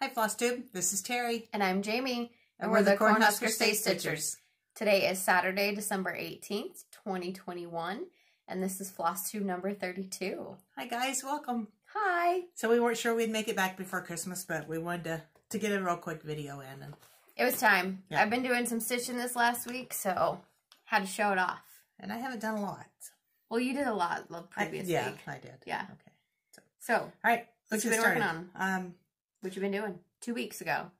Hi, FlossTube. This is Terri. And I'm Jamie. And, we're, the Cornhusker State Stitchers. Today is Saturday, December 18th, 2021. And this is FlossTube number 32. Hi, guys. Welcome. Hi. So we weren't sure we'd make it back before Christmas, but we wanted to, to get a real quick video in. And It was time. Yeah. I've been doing some stitching this last week, so had to show it off. And I haven't done a lot. Well, you did a lot the previous I, yeah, week. I did. Yeah. Okay. So, so all right. Let's get started. working on? Um, what you been doing? Two weeks ago.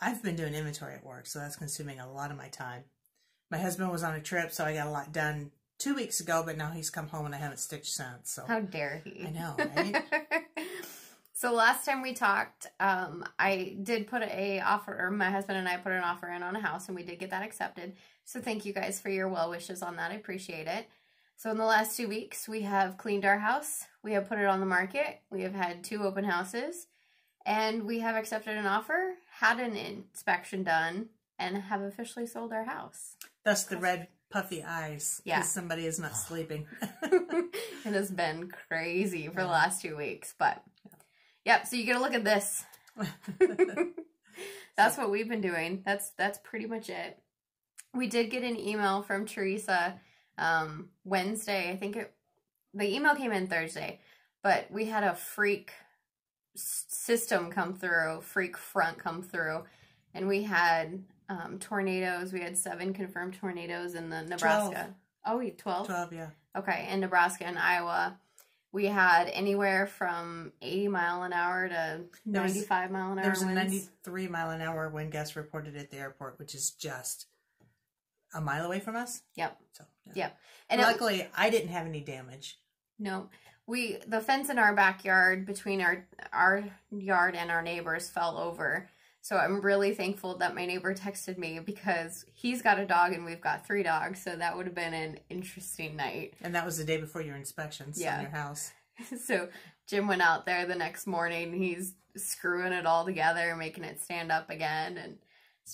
I've been doing inventory at work, so that's consuming a lot of my time. My husband was on a trip, so I got a lot done two weeks ago, but now he's come home and I haven't stitched since. So how dare he? I know, right? so last time we talked, um, I did put a offer, or my husband and I put an offer in on a house, and we did get that accepted. So thank you guys for your well wishes on that. I appreciate it. So in the last two weeks, we have cleaned our house. We have put it on the market. We have had two open houses. And we have accepted an offer, had an inspection done, and have officially sold our house. Thus the red puffy eyes. Yeah. somebody is not sleeping. it has been crazy for the last two weeks. But, yep, so you get a look at this. that's so. what we've been doing. That's that's pretty much it. We did get an email from Teresa um, Wednesday. I think it the email came in Thursday, but we had a freak system come through, freak front come through, and we had um, tornadoes. We had seven confirmed tornadoes in the Nebraska. 12. Oh, wait, 12? 12, yeah. Okay, in Nebraska and Iowa. We had anywhere from 80 mile an hour to 95 mile an hour. There There's a 93 mile an hour wind gust reported at the airport, which is just a mile away from us. Yep. So yeah. yep. And luckily, it, I didn't have any damage. No, we the fence in our backyard between our our yard and our neighbors fell over. So I'm really thankful that my neighbor texted me because he's got a dog and we've got three dogs. So that would have been an interesting night. And that was the day before your inspections yeah. in your house. so Jim went out there the next morning. He's screwing it all together, making it stand up again. And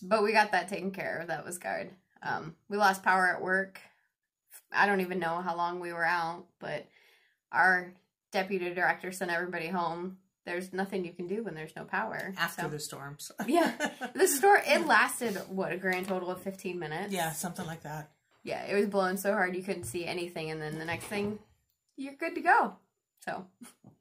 but we got that taken care of. That was good. Um, we lost power at work. I don't even know how long we were out, but our deputy director sent everybody home. There's nothing you can do when there's no power. After so. the storms. yeah. The storm, it lasted, what, a grand total of 15 minutes? Yeah, something like that. Yeah, it was blowing so hard you couldn't see anything. And then the next thing, you're good to go. So.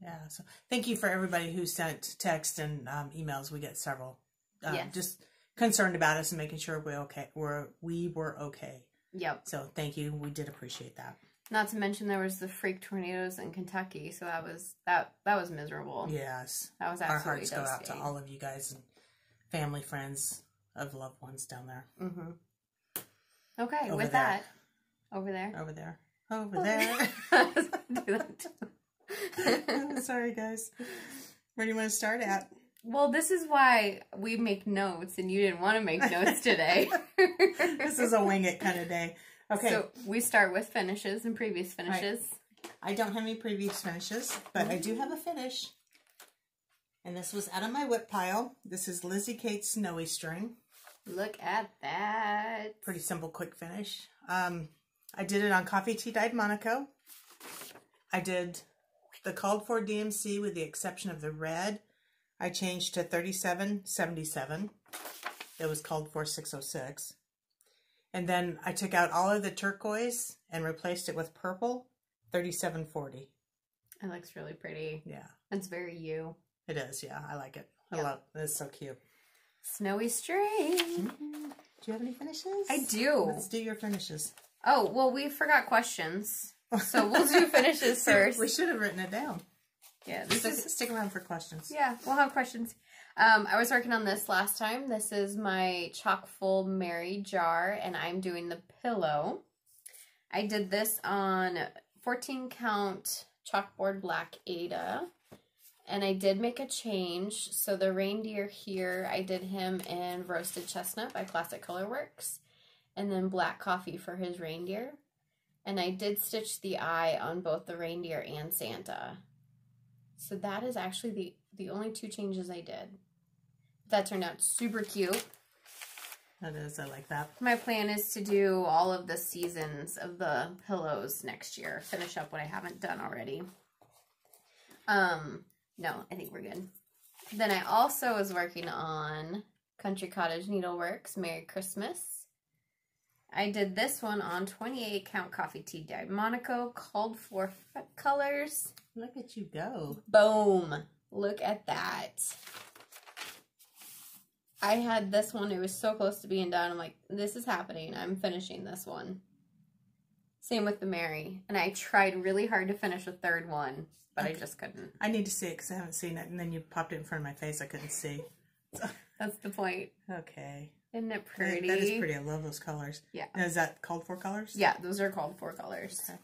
Yeah. So thank you for everybody who sent text and um, emails. We get several. Um, yes. Just concerned about us and making sure we're okay. We're we were okay. Yep. So thank you. We did appreciate that. Not to mention there was the freak tornadoes in Kentucky, so that was that that was miserable. Yes, that was our hearts go out to all of you guys and family, friends of loved ones down there. Mm-hmm. Okay, over with there. that, over there, over there, over there. Sorry, guys. Where do you want to start at? Well, this is why we make notes, and you didn't want to make notes today. this is a wing it kind of day. Okay. So we start with finishes and previous finishes. Right. I don't have any previous finishes, but mm -hmm. I do have a finish. And this was out of my whip pile. This is Lizzie Kate's Snowy String. Look at that. Pretty simple, quick finish. Um, I did it on Coffee Tea Dyed Monaco. I did the called for DMC with the exception of the red. I changed to 3777. It was called for 606. And then I took out all of the turquoise and replaced it with purple, 3740. It looks really pretty. Yeah. It's very you. It is, yeah. I like it. I love it. It's so cute. Snowy string. Mm -hmm. Do you have any finishes? I do. Let's do your finishes. Oh, well, we forgot questions. So we'll do finishes first. we should have written it down. Yeah, this stick, is... stick around for questions. Yeah, we'll have questions. Um, I was working on this last time. This is my chock full Mary jar, and I'm doing the pillow. I did this on 14 count chalkboard black Aida And I did make a change. So the reindeer here, I did him in roasted chestnut by Classic Colorworks. And then black coffee for his reindeer. And I did stitch the eye on both the reindeer and Santa. So that is actually the, the only two changes I did. That turned out super cute. That is, I like that. My plan is to do all of the seasons of the pillows next year. Finish up what I haven't done already. Um, no, I think we're good. Then I also was working on Country Cottage Needleworks Merry Christmas. I did this one on 28 count coffee tea dyed Monaco, called for colors. Look at you go. Boom. Look at that. I had this one, it was so close to being done. I'm like, this is happening. I'm finishing this one. Same with the Mary. And I tried really hard to finish a third one, but okay. I just couldn't. I need to see it because I haven't seen it. And then you popped it in front of my face. I couldn't see. That's the point. Okay. Isn't it pretty? That is pretty. I love those colors. Yeah. Now, is that called for colors? Yeah, those are called for colors. Okay.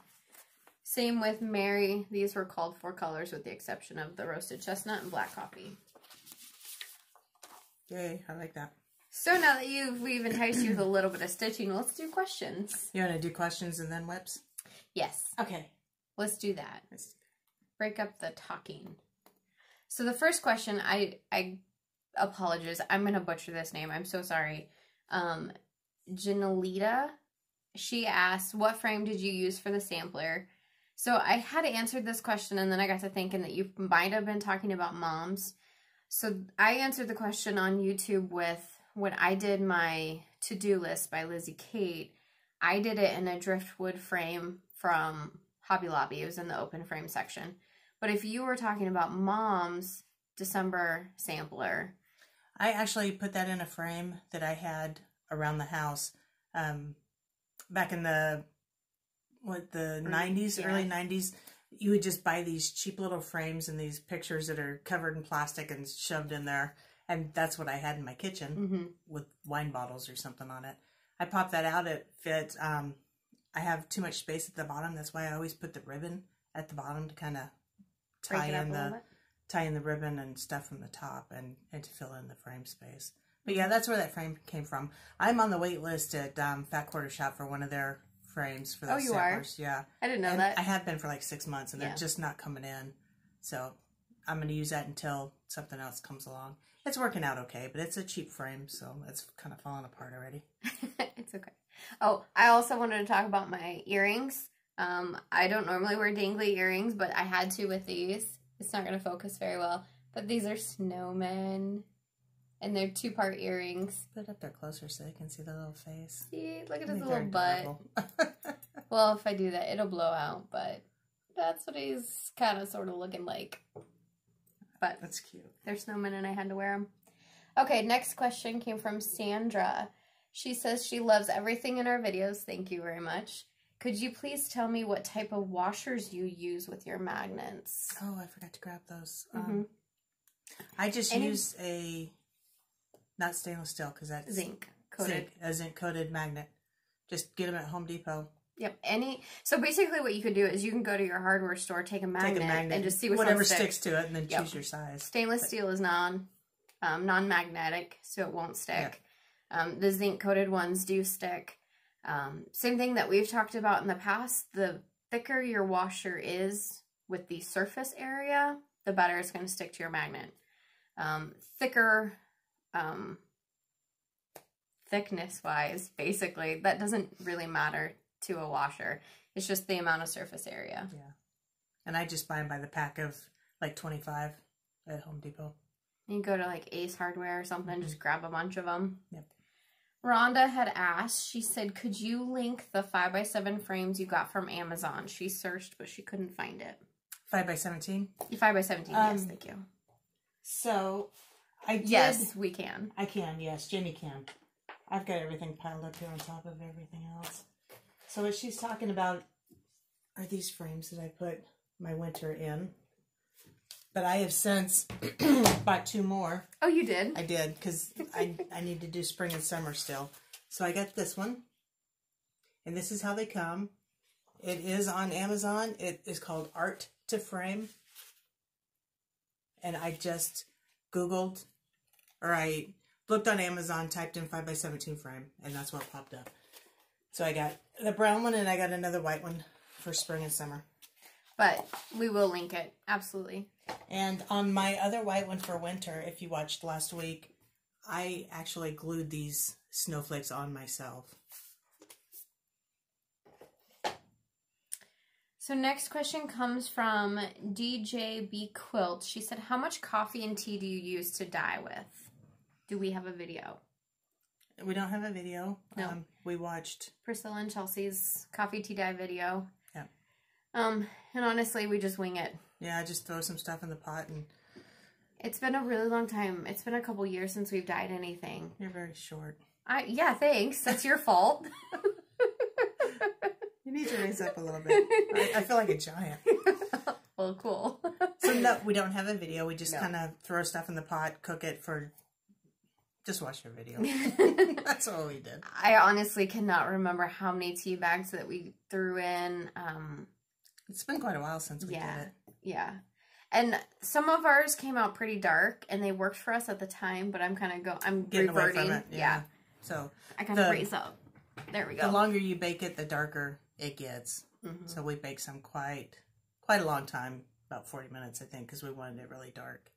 Same with Mary. These were called for colors with the exception of the roasted chestnut and black coffee. Yay, I like that. So now that you've we've enticed you with a little bit of stitching, let's do questions. You want to do questions and then whips? Yes. Okay. Let's do that. Let's break up the talking. So the first question, I I apologize. I'm gonna butcher this name. I'm so sorry. Um, Janelita, she asked, "What frame did you use for the sampler?" So I had answered this question, and then I got to thinking that you might have been talking about moms. So I answered the question on YouTube with when I did my to-do list by Lizzie Kate, I did it in a driftwood frame from Hobby Lobby. It was in the open frame section. But if you were talking about mom's December sampler. I actually put that in a frame that I had around the house um, back in the what the 90s, yeah. early 90s you would just buy these cheap little frames and these pictures that are covered in plastic and shoved in there. And that's what I had in my kitchen mm-hmm. with wine bottles or something on it. I popped that out. It fits. Um, I have too much space at the bottom. That's why I always put the ribbon at the bottom to kind of tie in the tie in the ribbon and stuff from the top and, and to fill in the frame space. But yeah, that's where that frame came from. I'm on the wait list at um, Fat Quarter Shop for one of their frames for those oh, you samplers. Are? Yeah. I didn't know and that. I have been for like six months and they're just not coming in. So I'm going to use that until something else comes along. It's working out okay, but it's a cheap frame, so it's kind of falling apart already. it's okay. Oh, I also wanted to talk about my earrings. Um, I don't normally wear dangly earrings, but I had to with these. It's not going to focus very well. But these are snowmen and they're two part earrings. Put up there closer so they can see the little face. See, look at his little butt. well, if I do that, it'll blow out, but that's what he's kind of sort of looking like. But that's cute. They're snowmen, and I had to wear them. Okay, next question came from Sandra. She says she loves everything in our videos. Thank you very much. Could you please tell me what type of washers you use with your magnets? Oh, I forgot to grab those. Mm -hmm. um, I just Any use a not stainless steel because that's zinc coated. Zinc, a zinc coated magnet. Just get them at Home Depot. Yep. Any so basically, what you can do is you can go to your hardware store, take a magnet, take a magnet and just see whatever sticks to it, and then yep. choose your size. Stainless but, steel is non um, non magnetic, so it won't stick. Um, the zinc coated ones do stick. Um, same thing that we've talked about in the past. The thicker your washer is with the surface area, the better it's going to stick to your magnet. Um, thicker um, thickness wise, basically, that doesn't really matter to a washer. It's just the amount of surface area. Yeah. And I just buy them by the pack of like 25 at Home Depot. You go to like Ace Hardware or something, mm -hmm. just grab a bunch of them. Yep. Rhonda had asked, she said, could you link the 5x7 frames you got from Amazon? She searched, but she couldn't find it. 5x17? 5x17, um, yes, thank you. So I did. Yes, we can. I can. Yes, Jenny can. I've got everything piled up here on top of everything else. So what she's talking about are these frames that I put my winter in. But I have since bought two more. Oh, you did? I did because I I need to do spring and summer still. So I got this one, and this is how they come. It is on Amazon. It is called Art to Frame, and I just Googled or I looked on Amazon, typed in 5x17 frame, and that's what popped up. So I got the brown one and I got another white one for spring and summer. But we will link it, absolutely. And on my other white one for winter, if you watched last week, I actually glued these snowflakes on myself. So next question comes from DJB Quilt. She said, "How much coffee and tea do you use to dye with? Do we have a video?" We don't have a video. No. Um, we watched. Priscilla and Chelsea's coffee tea dye video. Yeah. Um, and honestly, we just wing it. Yeah, just throw some stuff in the pot, and It's been a really long time. It's been a couple years since we've dyed anything. you're very short. I yeah, thanks. That's your fault. You need to raise up a little bit. I, I feel like a giant. well, cool. So no, we don't have a video. We just No. kind of throw stuff in the pot, cook it for. Just watch your video. That's all we did. I honestly cannot remember how many tea bags that we threw in. Um, It's been quite a while since we Yeah. did it. yeah. And some of ours came out pretty dark and they worked for us at the time, but I'm kind of go I'm Getting away from it. Yeah. So I kind of raise up. There we go. the longer you bake it, the darker it gets. Mhm. So we baked some quite quite a long time, about forty minutes, I think, because we wanted it really dark.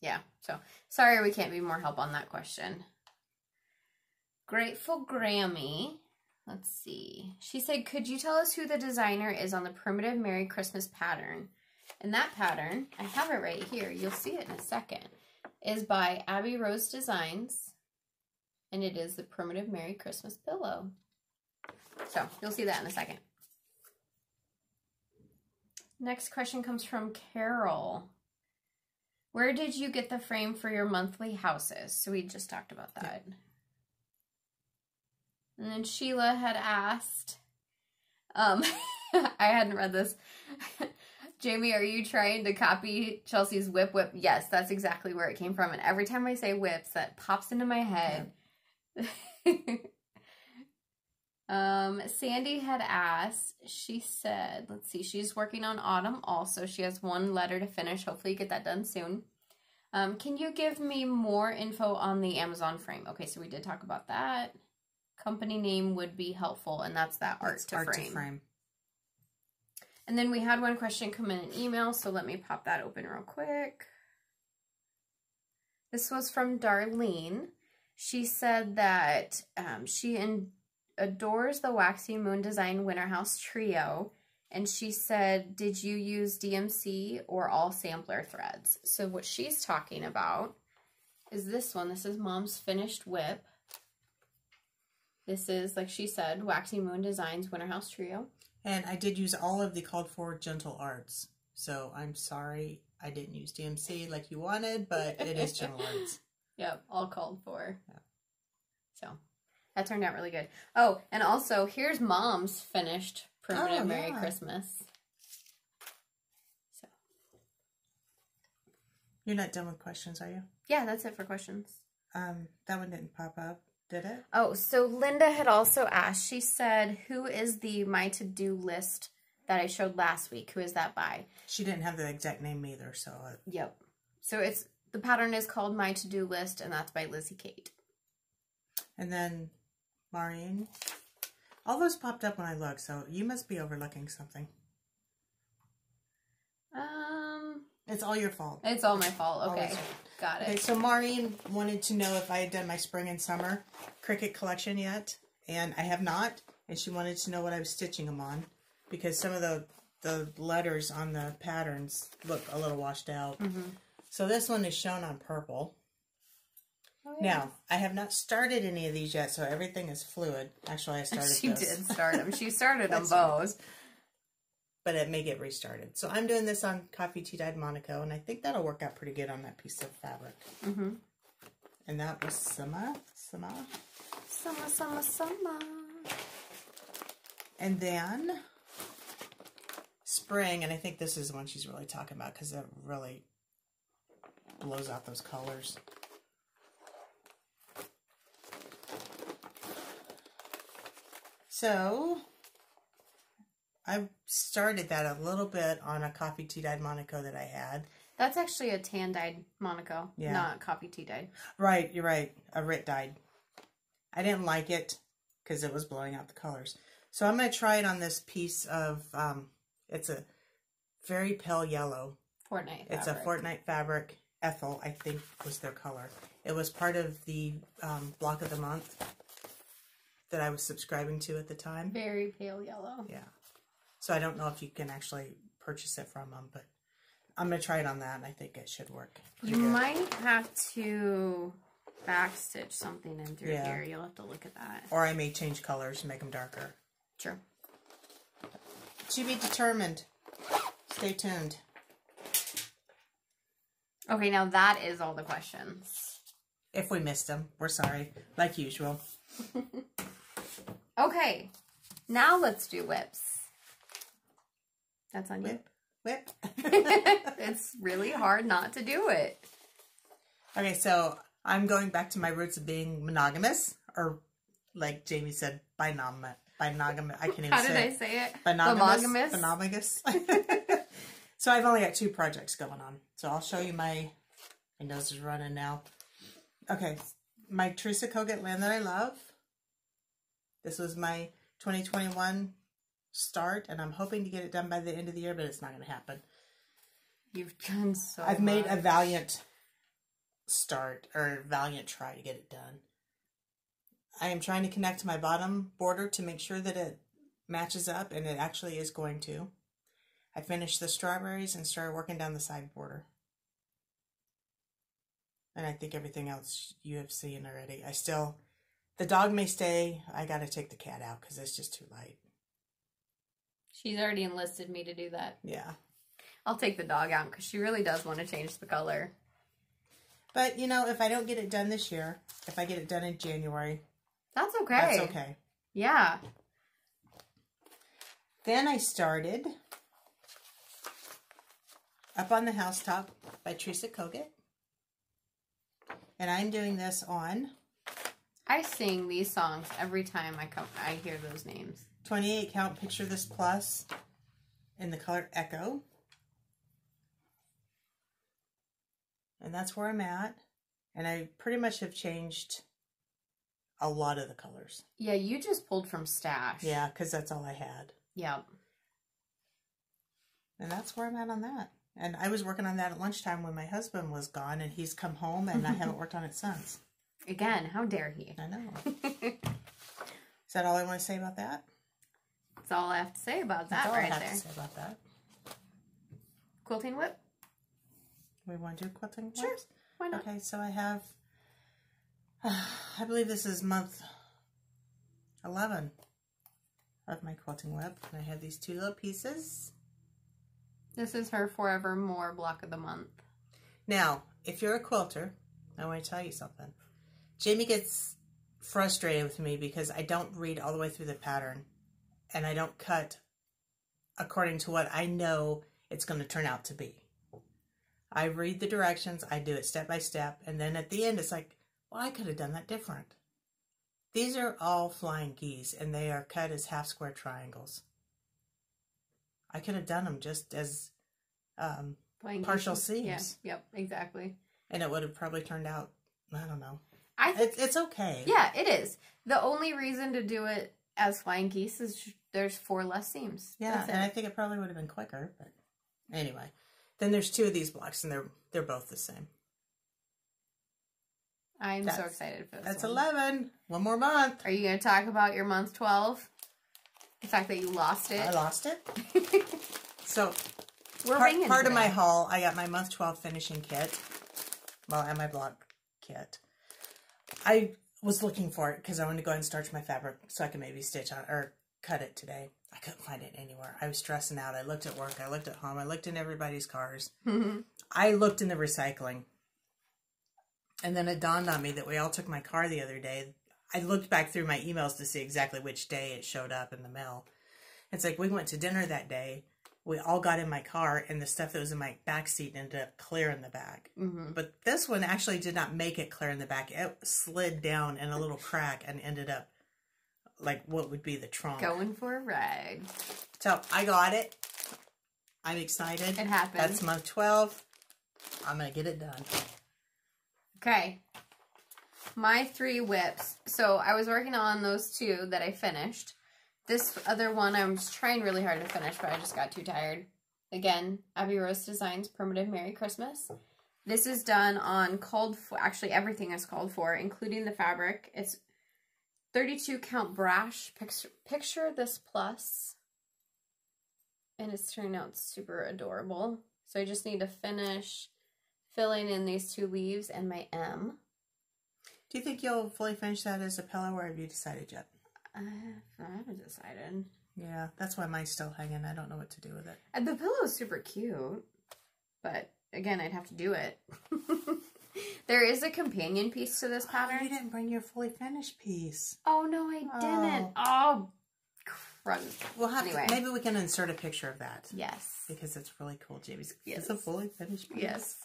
Yeah. So sorry we can't be more help on that question. Grateful Grammy. Let's see. She said, Could you tell us who the designer is on the primitive Merry Christmas pattern? And that pattern, I have it right here. You'll see it in a second. Is by Abby Rose Designs. And it is the primitive Merry Christmas pillow. So you'll see that in a second. Next question comes from Carol. Where did you get the frame for your monthly houses? So we just talked about that. And then Sheila had asked, um, I hadn't read this. Jamie, are you trying to copy Chelsea's whip whip? Yes, that's exactly where it came from. And every time I say whips, that pops into my head. um, Sandy had asked, she said, let's see, she's working on autumn also. She has one letter to finish. Hopefully, get that done soon. Um, can you give me more info on the Amazon frame? Okay, so we did talk about that. Company name would be helpful, and that's that art, to, art frame. to frame. And then we had one question come in an email, so let me pop that open real quick. This was from Darlene. She said that um, she in, adores the Waxy Moon Design Winter House Trio. And she said, Did you use DMC or all sampler threads? So, what she's talking about is this one. This is Mom's Finished Whip. This is, like she said, Waxy Moon Designs Winter House Trio. And I did use all of the called for gentle arts. So I'm sorry I didn't use DMC like you wanted, but it is gentle arts. Yep, all called for. Yeah. That turned out really good. Oh, and also here's mom's finished primitive Oh, Merry yeah. Christmas. So You're not done with questions, are you? yeah, that's it for questions. Um, that one didn't pop up, did it? Oh, so Linda had also asked. She said, "Who is the my to do list that I showed last week? Who is that by?" She didn't have the exact name either, so uh, Yep. So it's the pattern is called My To Do List, and that's by Lizzie Kate. and then Maureen. All those popped up when I looked, so you must be overlooking something. Um, It's all your fault. it's all my fault. Okay, got Okay, it. so Maureen wanted to know if I had done my spring and summer cricket collection yet, and I have not. And she wanted to know what I was stitching them on, because some of the the letters on the patterns look a little washed out. Mm-hmm. So this one is shown on purple. Oh, yeah. Now I have not started any of these yet, so everything is fluid. Actually, I started. she did start them. She started them both. but it may get restarted. So I'm doing this on coffee tea dyed Monaco, and I think that'll work out pretty good on that piece of fabric. Mm-hmm. And that was Sama, Sama. Summer, summer, summer. And then spring, and I think this is the one she's really talking about because it really blows out those colors. So I started that a little bit on a coffee tea dyed Monaco that I had. That's actually a tan dyed Monaco, Yeah. not coffee tea dyed. Right, you're right. A Rit dyed. I didn't like it because it was blowing out the colors. So I'm going to try it on this piece of, um, it's a very pale yellow. Fortnite. It's a. Fortnite fabric. Ethel, I think, was their color. It was part of the um, block of the month that I was subscribing to at the time. Very pale yellow. Yeah. So I don't know if you can actually purchase it from them, but I'm gonna try it on that, and I think it should work. You good. might have to backstitch something in through Yeah. here. You'll have to look at that. Or I may change colors and make them darker. Sure. To be determined. Stay tuned. Okay, now that is all the questions. If we missed them, we're sorry, like usual. Okay, now let's do whips. That's on you. Whip, whip. it's really hard not to do it. okay, so I'm going back to my roots of being monogamous, or like Jamie said, binom, binomous. I can't even How say did I say it? Monogamous? Monogamous. so I've only got two projects going on. So I'll show you my. My nose is running now. Okay, my Teresa Kogut land that I love. This was my 2021 start, and I'm hoping to get it done by the end of the year, but it's not going to happen. You've done so I've made a valiant start or valiant try to get it done. I am trying to connect my bottom border to make sure that it matches up, and it actually is going to. I finished the strawberries and started working down the side border. And I think everything else you have seen already. I still, the dog may stay. I got to take the cat out because it's just too light. She's already enlisted me to do that. Yeah. I'll take the dog out because she really does want to change the color. But, you know, if I don't get it done this year, if I get it done in January, That's okay. that's okay. Yeah. Then I started Up on the Housetop by Teresa Kogut. And I'm doing this on I sing these songs every time I come. I hear those names. 28 count Picture This Plus in the color Echo. And that's where I'm at. And I pretty much have changed a lot of the colors. Yeah, you just pulled from stash. Yeah, because that's all I had. Yep. And that's where I'm at on that. And I was working on that at lunchtime when my husband was gone, and he's come home, and I haven't worked on it since. Again, how dare he? I know. Is that all I want to say about that? That's all I have to say about That's that all I right have there. to say about that. Quilting whip? We want to do quilting? Sure. Why not? Okay, so I have, I believe this is month 11 of my quilting whip. And I have these two little pieces. This is her forevermore block of the month. Now, if you're a quilter, I want to tell you something. Jamie gets frustrated with me because I don't read all the way through the pattern and I don't cut according to what I know it's going to turn out to be. I read the directions, I do it step by step, and then at the end it's like, well, I could have done that different. These are all flying geese and they are cut as half square triangles. I could have done them just as um, Partial pieces. Yeah. Yep. Exactly. and it would have probably turned out i don't know I think. it's, it's okay Yeah, it is. The only reason to do it as flying geese is there's four less seams. yeah That's and i think it probably would have been quicker but anyway then there's two of these blocks and they're they're both the same I'm so excited for this. that's one. 11 one more month Are you going to talk about your month 12? The fact that you lost it? i lost it so We're part, part of my haul i got my month 12 finishing kit well and my block kit i was looking for it because i wanted to go ahead and starch my fabric so i could maybe stitch on or cut it today i couldn't find it anywhere i was stressing out i looked at work i looked at home i looked in everybody's cars mm-hmm. I looked in the recycling. And then it dawned on me that we all took my car the other day. I looked back through my emails to see exactly which day it showed up in the mail. It's like we went to dinner that day. We all got in my car, and the stuff that was in my back seat ended up clear in the back. Mhm. But this one actually did not make it clear in the back. It slid down in a little crack and ended up like what would be the trunk. Going for a ride. So I got it. I'm excited. It happened. That's month 12. I'm going to get it done. Okay. My three whips. So I was working on those two that I finished. This other one I'm just trying really hard to finish, but I just got too tired. Again, Abby Rose Designs Primitive Merry Christmas. This is done on called for, actually everything is called for, including the fabric. It's 32 count brash. Picture, picture this plus. and it's turning out super adorable. So I just need to finish filling in these two leaves and my M. Do you think you'll fully finish that as a pillow, or have you decided yet? Uh, I haven't decided. Yeah, that's why mine's still hanging. I don't know what to do with it. And the pillow is super cute, but again, I'd have to do it. there is a companion piece to this Oh, pattern. you didn't bring your fully finished piece. Oh no, I didn't. Oh, crud. We'll have Anyway. to. Maybe we can insert a picture of that Yes. because it's really cool, Jamie's. Yes. It's a fully finished piece. Yes.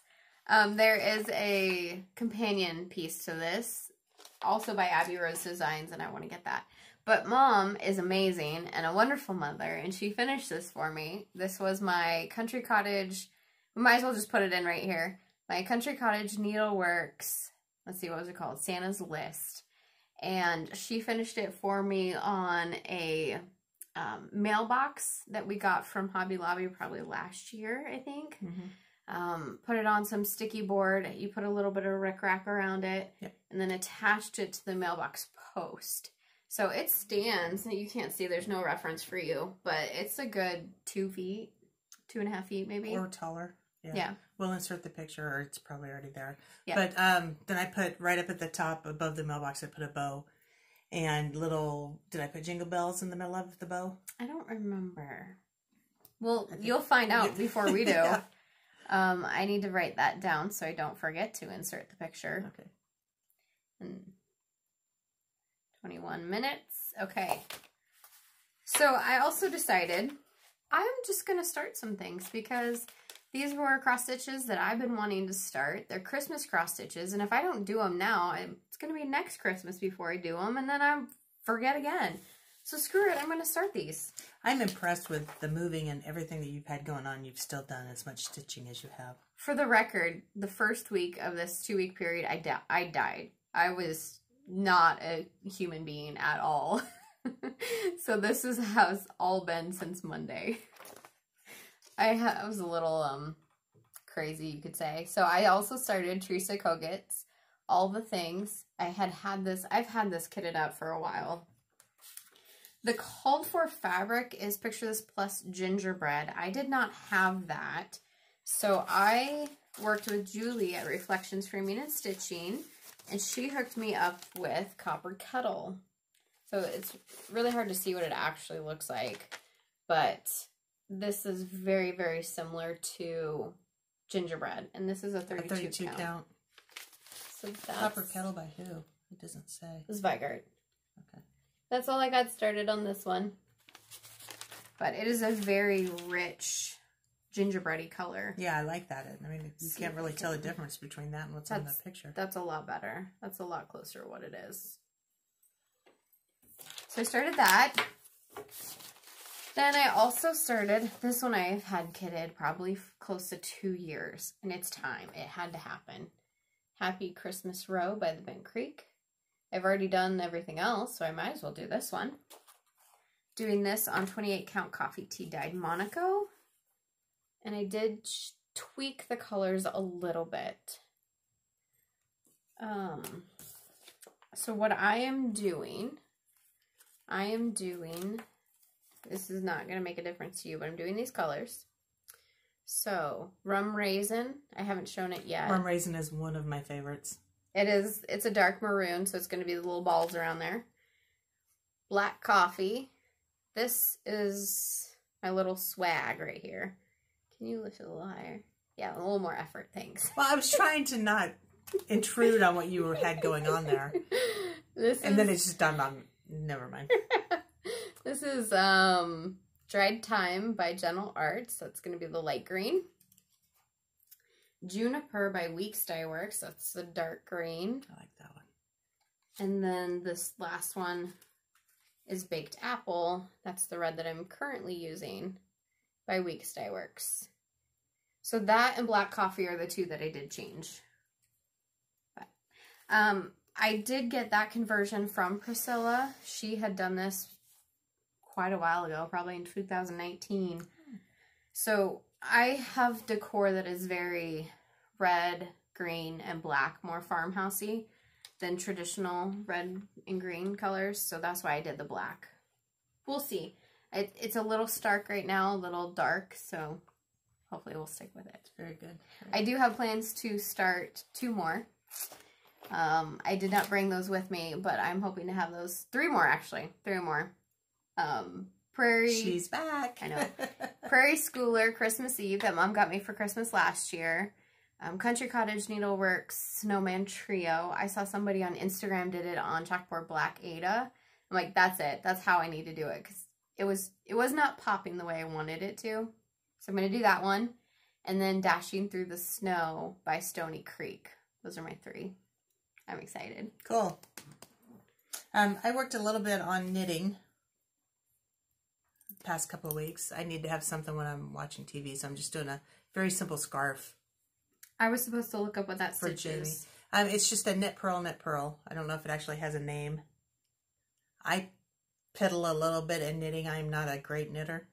Um, there is a companion piece to this, also by Abby Rose Designs, and I want to get that. But mom is amazing and a wonderful mother, and she finished this for me. This was my Country Cottage. We might as well just put it in right here. My Country Cottage Needleworks. Let's see, what was it called? Santa's List. And she finished it for me on a um, mailbox that we got from Hobby Lobby probably last year, I think Mhm. um, put it on some sticky board. You put a little bit of rickrack around it, Yep. and then attached it to the mailbox post. So it stands. You can't see. There's no reference for you, but it's a good two feet, two and a half feet, maybe. Or taller. Yeah. yeah. We'll insert the picture, or it's probably already there. Yeah. But um, then I put right up at the top above the mailbox. I put a bow, and little. Did I put jingle bells in the middle of the bow? I don't remember. Well, you'll find out before we do. Yeah. Um, I need to write that down so I don't forget to insert the picture. Okay. And 21 minutes. Okay. So I also decided I'm just going to start some things because these were cross stitches that I've been wanting to start. They're Christmas cross stitches. And if I don't do them now, it's going to be next Christmas before I do them. And then I forget again. So screw it. I'm going to start these. I'm impressed with the moving and everything that you've had going on. You've still done as much stitching as you have. For the record, the first week of this two week period, I, di- I died. I was not a human being at all. so this is how it's all been since Monday. I, I was a little um crazy, you could say. So I also started Teresa Kogut's All the Things. I had had this, I've had this kitted out for a while. The called for fabric is Picture This Plus Gingerbread. I did not have that. So I worked with Julie at Reflections Framing and Stitching, and she hooked me up with Copper Kettle. So it's really hard to see what it actually looks like, but this is very, very similar to gingerbread, and this is a A 32, 32 count. count. So that's Copper kettle by who? It doesn't say. This is Zweigart. Okay. That's all I got started on this one. But it is a very rich gingerbready color. Yeah, I like that. I mean, you can't really tell the difference between that and what's on the picture. That's a lot better. That's a lot closer to what it is. So I started that. Then I also started, this one I've had kitted probably close to two years. And it's time. It had to happen. Happy Christmas Row by the Bent Creek. I've already done everything else, so I might as well do this one. Doing this on 28 count coffee tea dyed Monaco. And I did tweak the colors a little bit. Um, so what I am doing, I am doing, this is not going to make a difference to you, but I'm doing these colors. So, rum raisin, I haven't shown it yet. Rum raisin is one of my favorites. It is, it's a dark maroon, so it's going to be the little balls around there. Black coffee. This is my little swag right here. Can you lift it a little higher? Yeah, a little more effort, thanks. Well, I was trying to not intrude on what you had going on there, This and is, then it's just done on. Never mind. this is um Dried Thyme by Gentle Arts. That's going to be the light green. Juniper by Weeks Dye Works. That's the dark green. I like that one. And then this last one is Baked Apple. That's the red that I'm currently using by Weeks Dye Works. So that and black coffee are the two that I did change. But, um, I did get that conversion from Priscilla. She had done this quite a while ago, probably in 2019. So I have decor that is very red, green, and black, more farmhousey than traditional red and green colors. So that's why I did the black. We'll see. It, it's a little stark right now, a little dark, so hopefully we'll stick with it. Very good. I do have plans to start two more. Um, I did not bring those with me, but I'm hoping to have those three more actually, three more. Um, Prairie. She's back. I know. Prairie Schooler Christmas Eve that mom got me for Christmas last year. Um, Country Cottage Needleworks Snowman Trio. I saw somebody on Instagram did it on Chalkboard Black Aida. I'm like, that's it. That's how I need to do it because it was it was not popping the way I wanted it to. So I'm gonna do that one, and then Dashing Through the Snow by Stoney Creek. Those are my three. I'm excited. Cool. Um, I worked a little bit on knitting past couple of weeks. I need to have something when I'm watching TV, so I'm just doing a very simple scarf I was supposed to look up what that for stitch is. Um, it's just a knit purl, knit purl. I don't know if it actually has a name. I piddle a little bit in knitting. I'm not a great knitter.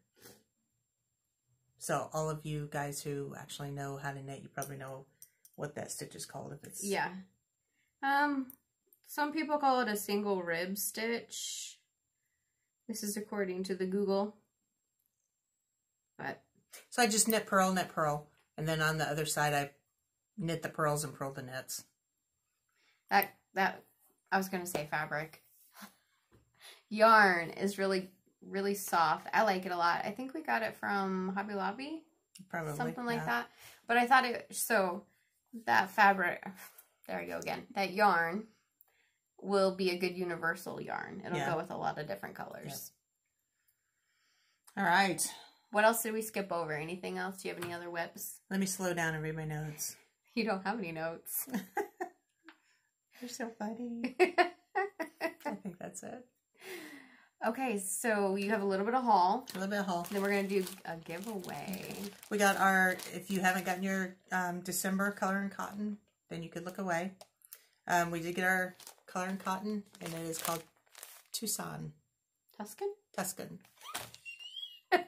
So all of you guys who actually know how to knit, you probably know what that stitch is called. If it's Yeah. Um, some people call it a single rib stitch. This is according to the Google. But So I just knit purl, knit purl, and then on the other side I knit the purls and purl the knits. that that I was gonna say fabric. Yarn is really really soft. I like it a lot. I think we got it from Hobby Lobby, Probably something like yeah. that. But I thought it so that fabric. There we go again. That yarn will be a good universal yarn. It'll Yeah. go with a lot of different colors. All right. What else did we skip over? Anything else? Do you have any other whips? Let me slow down and read my notes. You don't have any notes. You're so funny. I think that's it. Okay, so you have a little bit of haul. A little bit of haul. Then we're gonna do a giveaway. We got our, if you haven't gotten your um, December color and cotton, then you could look away. Um, we did get our color and cotton, and it is called Tucson, Tuscan? Tuscan.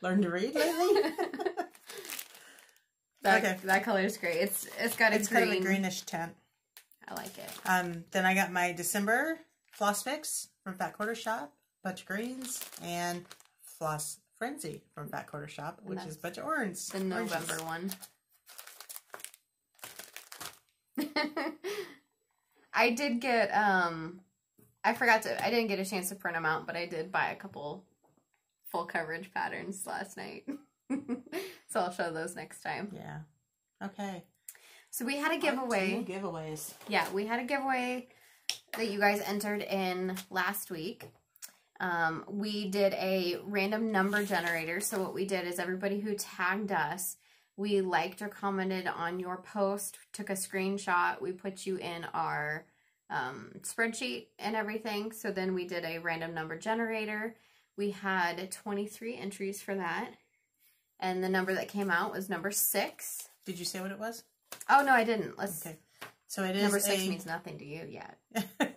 Learned to read lately? That Okay. that color is great. It's it's got a it's green. kind of a greenish tint. I like it. Um, then I got my December Floss Fix from Fat Quarter Shop, bunch of greens, and Floss Frenzy from Fat Quarter Shop, which is bunch of orange. The November one. I did get um I forgot to I didn't get a chance to print them out, but I did buy a couple full coverage patterns last night. so I'll show those next time. Yeah. Okay. So we had a giveaway. giveaways. Yeah, we had a giveaway that you guys entered in last week. Um, we did a random number generator. So what we did is everybody who tagged us, we liked or commented on your post, took a screenshot, we put you in our um, spreadsheet and everything. So then we did a random number generator. We had 23 entries for that. And the number that came out was number six. Did you say what it was? Oh, no, I didn't. Let's. Okay. So it is Number six a... means nothing to you yet.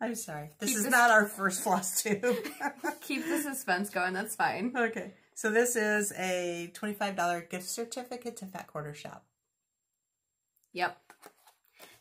I'm sorry. This Keep is this- not our first floss tube. Keep the suspense going. That's fine. okay. So this is a $25 gift certificate to Fat Quarter Shop. Yep.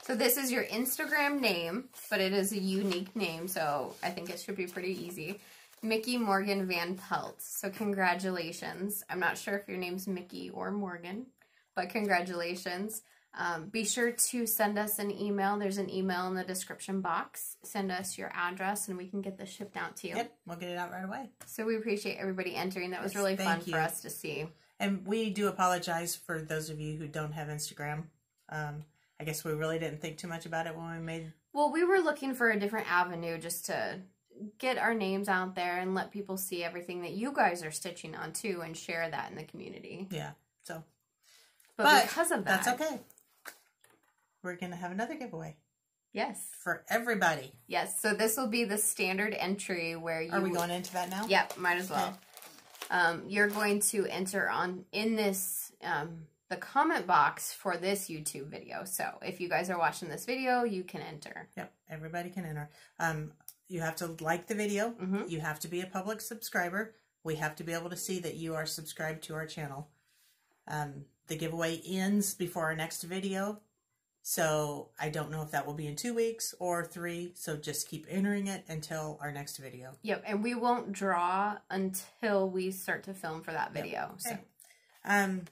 So this is your Instagram name, but it is a unique name, so I think it should be pretty easy. Mickey Morgan Van Pelt. So congratulations. I'm not sure if your name's Mickey or Morgan, but congratulations. Um, be sure to send us an email. There's an email in the description box. Send us your address and we can get this shipped out to you. Yep. We'll get it out right away. So we appreciate everybody entering. That was Yes, really fun thank for us to see. And we do apologize for those of you who don't have Instagram. Um, I guess we really didn't think too much about it when we made. Well, we were looking for a different avenue just to get our names out there and let people see everything that you guys are stitching on too and share that in the community. Yeah. So But, But because of that, that's okay. We're gonna have another giveaway Yes. for everybody. Yes. So this will be the standard entry where you Are we going into that now? Yep, might as well. Um, you're going to enter on in this um, the comment box for this YouTube video. So if you guys are watching this video, you can enter. Yep. Everybody can enter. Um, you have to like the video. Mhm. You have to be a public subscriber. We have to be able to see that you are subscribed to our channel. Um, the giveaway ends before our next video. So I don't know if that will be in two weeks or three. So just keep entering it until our next video. Yep, and we won't draw until we start to film for that video. So Okay. Um,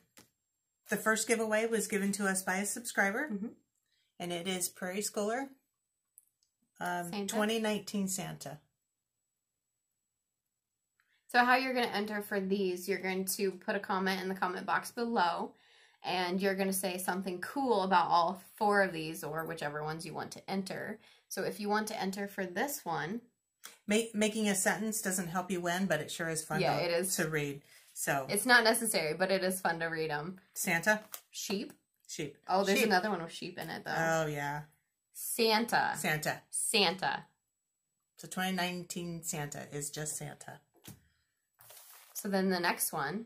the first giveaway was given to us by a subscriber, Mhm. and it is Prairie Schooler um, Santa? 2019 Santa. So how you're going to enter for these, you're going to put a comment in the comment box below and you're going to say something cool about all four of these or whichever ones you want to enter. So if you want to enter for this one, Ma- making a sentence doesn't help you win, but it sure is fun Yeah, to, it is. to read. So, it's not necessary, but it is fun to read them. Santa, Sheep. sheep. Oh, there's Sheep. another one with sheep in it though. Oh, yeah. Santa. Santa. Santa. So 2019 Santa is just Santa. So then the next one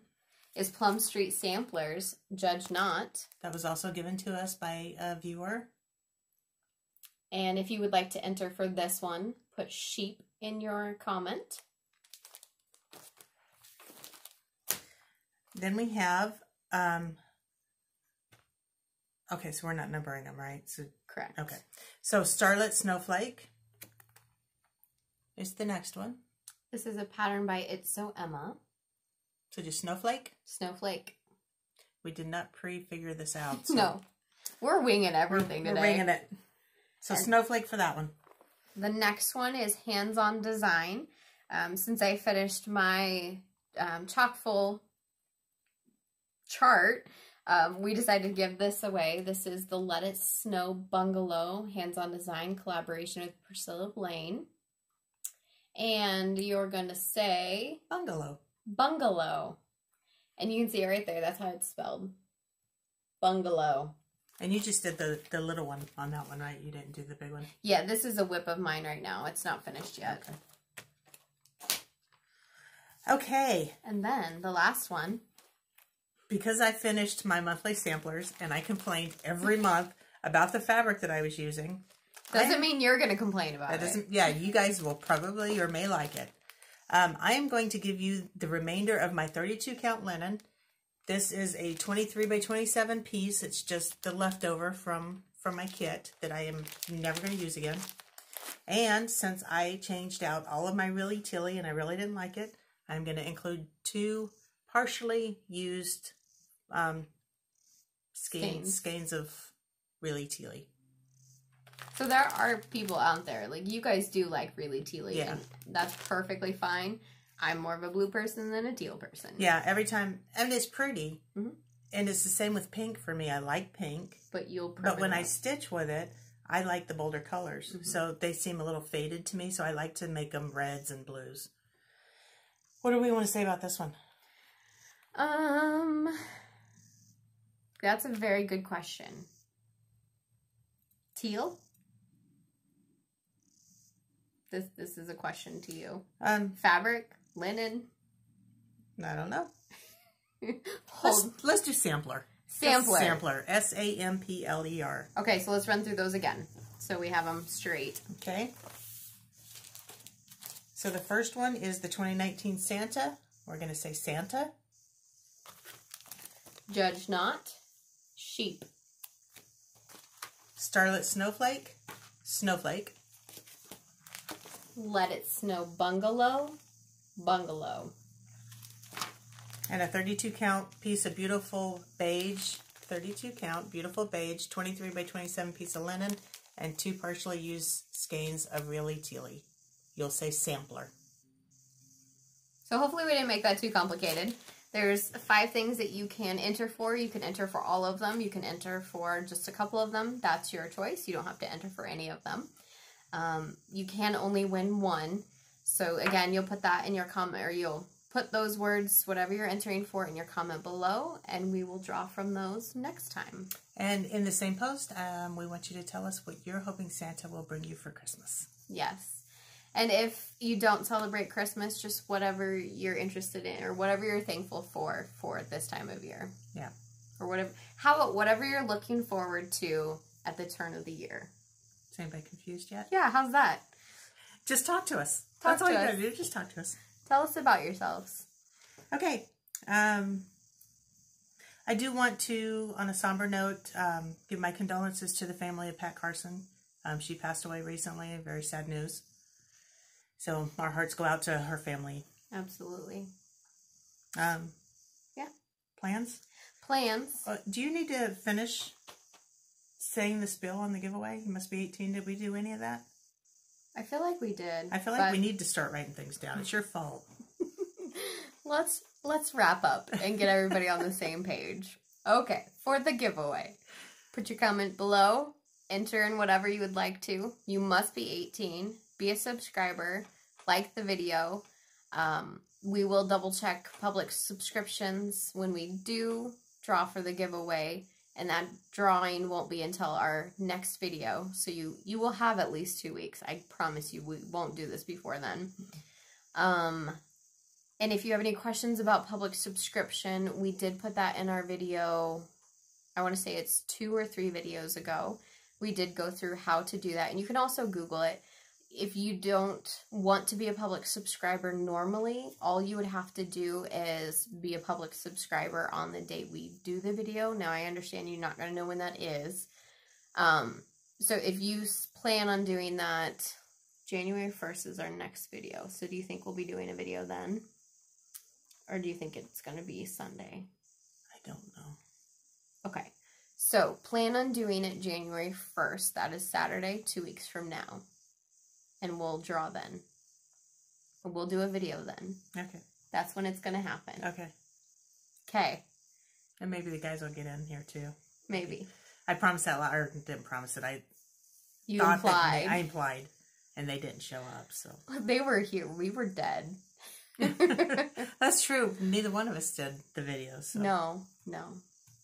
is Plum Street Samplers, Judge Not. That was also given to us by a viewer. And if you would like to enter for this one, put sheep in your comment. Then we have, um, okay, so we're not numbering them, right? So, Correct. okay. So Starlit Snowflake is the next one. This is a pattern by It's Sew Emma. So just Snowflake. Snowflake. We did not pre-figure this out. So No. We're winging we're, everything we're today. winging it. So And- Snowflake for that one. The next one is Hands On Design. Um, since I finished my um, chock full chart, um, we decided to give this away. This is the Let It Snow Bungalow Hands On Design collaboration with Priscilla Blaine. And you're going to say Bungalow. Bungalow. And you can see it right there. That's how it's spelled. Bungalow. And you just did the, the little one on that one, right? You didn't do the big one. Yeah, this is a WIP of mine right now. It's not finished yet. Okay. And then the last one Because I finished my monthly samplers and I complained every month about the fabric that I was using. doesn't I- mean you're going to complain about That it. doesn't. Yeah, you guys will probably or may like it. Um, I am going to give you the remainder of my 32 count linen. This is a 23 by 27 piece. It's just the leftover from from my kit that I am never going to use again. And since I changed out all of my really tilly and I really didn't like it, I'm going to include two partially used um, skeins, Skeins. skeins of really tealy. So there are people out there like you guys do like really tealy, Yeah. that's perfectly fine. I'm more of a blue person than a teal person. Yeah, every time, and it's pretty. Mhm. And it's the same with pink for me. I like pink, but you'll. but when I stitch with it, I like the bolder colors. Mhm. So they seem a little faded to me, so I like to make them reds and blues. What do we want to say about this one? um, that's a very good question. Teal. This this is a question to you. Um, Fabric, linen. I don't know. Let's, let's do sampler. Sampler. Sampler. S A M P L E R. Okay, so let's run through those again, so we have them straight. Okay. So the first one is the 2019 Santa. We're going to say Santa. Judge not. Sheep. Starlit Snowflake. Snowflake. Let it snow. Bungalow. Bungalow. And a 32 count piece of beautiful beige, 32 count, beautiful beige, 23 by 27 piece of linen, and two partially used skeins of really tealy. You'll say sampler. So hopefully we didn't make that too complicated. There's five things that you can enter for. You can enter for all of them. You can enter for just a couple of them. That's your choice. You don't have to enter for any of them. Um, you can only win one. So again, you'll put that in your comment, or you'll put those words, whatever you're entering for, in your comment below, and we will draw from those next time. And in the same post, um, we want you to tell us what you're hoping Santa will bring you for Christmas. Yes. And if you don't celebrate Christmas, just whatever you're interested in or whatever you're thankful for for this time of year. Yeah. Or whatever how about whatever you're looking forward to at the turn of the year. Is anybody confused yet? Yeah, how's that? Just talk to us. Talk That's all you us. gotta do. Just talk to us. Tell us about yourselves. Okay. Um, I do want to, on a somber note, um, give my condolences to the family of Pat Carson. Um, she passed away recently. Very sad news. So our hearts go out to her family. Absolutely. Um, Yeah. Plans? Plans. Uh, do you need to finish saying the spill on the giveaway? You must be 18. Did we do any of that? I feel like we did. I feel like but we need to start writing things down. It's your fault. let's let's wrap up and get everybody on the same page. Okay, for the giveaway. Put your comment below. Enter in whatever you would like to. You must be 18. Be a subscriber. Like the video. Um, we will double check public subscriptions when we do draw for the giveaway and that drawing won't be until our next video. So you you will have at least two weeks. I promise you we won't do this before then. Um and if you have any questions about public subscription we did put that in our video i want to say it's two or three videos ago. We did go through how to do that and you can also google it if you don't want to be a public subscriber normally, all you would have to do is be a public subscriber on the date we do the video. Now, I understand you're not going to know when that is. Um, so if you plan on doing that, January 1st is our next video. So do you think we'll be doing a video then? Or do you think it's going to be Sunday? I don't know. Okay. So plan on doing it January 1st. That is Saturday, two weeks from now. And we'll draw then. We'll do a video then. Okay. That's when it's going to happen. Okay. Okay. And maybe the guys will get in here too. Maybe. I promised that, or didn't promise it. I You implied. they- I implied, and they didn't show up. So They were here. We were dead. that's true. Neither one of us did the videos. So No, no.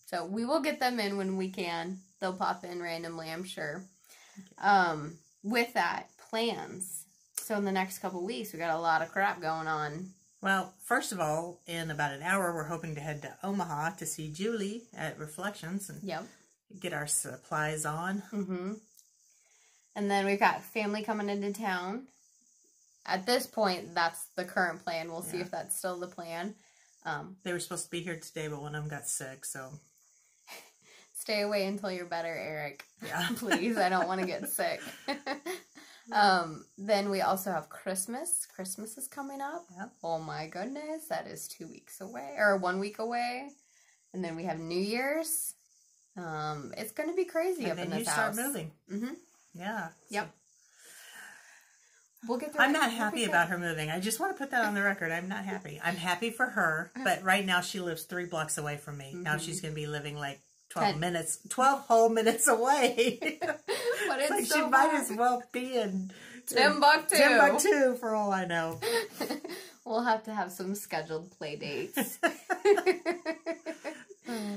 So we will get them in when we can. They'll pop in randomly, I'm sure. Um, with that, plans. So in the next couple weeks, we got a lot of crap going on. Well, first of all, in about an hour, we're hoping to head to Omaha to see Julie at Reflections and Yep. get our supplies on. Mm-hmm. And then we've got family coming into town. At this point, that's the current plan. We'll see if that's still the plan. Um, They were supposed to be here today, but one of them got sick. So stay away until you're better, Eric. yeah, Please, I don't want to get sick. Um, then we also have Christmas. Christmas is coming up. Yep. Oh my goodness, that is two weeks away or one week away. And then we have New Year's. Um, it's going to be crazy and up in then this you house. start moving. Mm-hmm. Yeah. Yep. We'll get I'm not happy about her moving. I just want to put that on the record. I'm not happy. I'm happy for her, but right now she lives three blocks away from me. Now Mhm. she's going to be living like 12 Ten. minutes, 12 whole minutes away. but it's like so she might as well be in Timbuktu. Timbuktu for all I know. we'll have to have some scheduled play dates.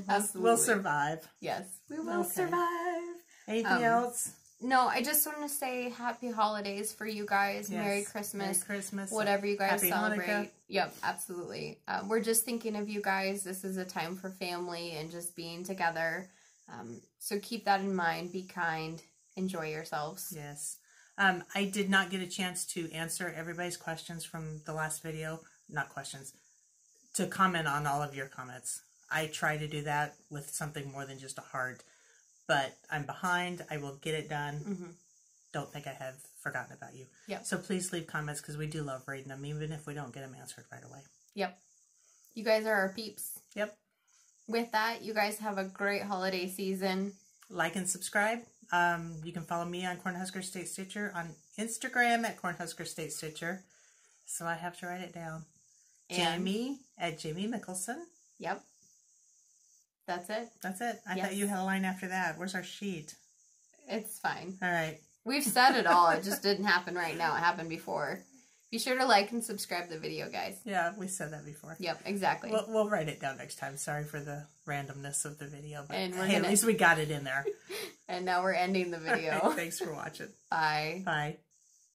Absolutely. We'll survive. yes, we will Okay. survive. Anything Um, else? No, I just want to say happy holidays for you guys. Merry Christmas. Merry Christmas. Whatever you guys Happy celebrate. Hanukkah. Yep, absolutely. Uh, we're just thinking of you guys. This is a time for family and just being together. Um, so keep that in mind. Be kind. Enjoy yourselves. Yes. Um, I did not get a chance to answer everybody's questions from the last video. Not questions. To comment on all of your comments. I try to do that with something more than just a heart. But I'm behind. I will get it done. hmm Don't think I have forgotten about you. Yep. So please leave comments because we do love reading them, even if we don't get them answered right away. Yep. You guys are our peeps. Yep. With that, you guys have a great holiday season. Like and subscribe. Um, you can follow me on Cornhusker State Stitcher on Instagram at Cornhusker State Stitcher. So I have to write it down. And- Jamie at Jamie Mikkleson. Yep. That's it. That's it. I Yes. thought you had a line after that. Where's our sheet? It's fine. All right. We've said it all. It just didn't happen right now. It happened before. Be sure to like and subscribe the video, guys. Yeah, we said that before. Yep, exactly. We'll, we'll write it down next time. Sorry for the randomness of the video, but And hey, gonna- at least we got it in there. and now we're ending the video. Thanks for watching. Bye. Bye.